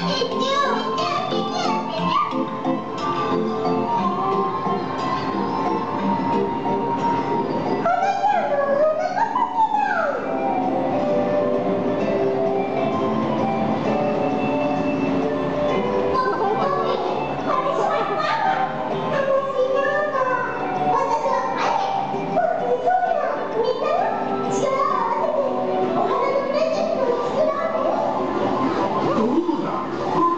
你丢。Oh.